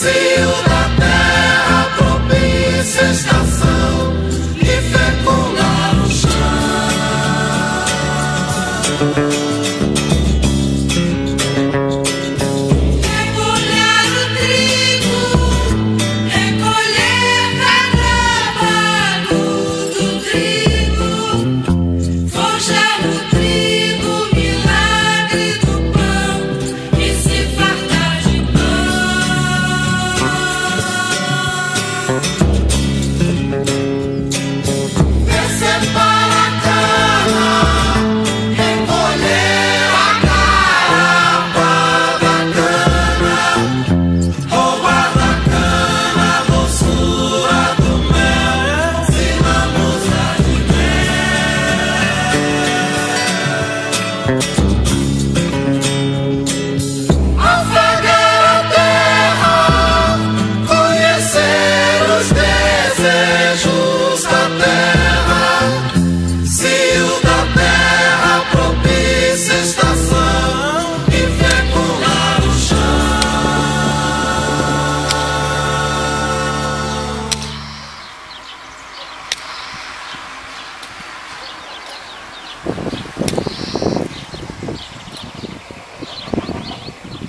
Macio da terra, propícia estação e fecundar o chão.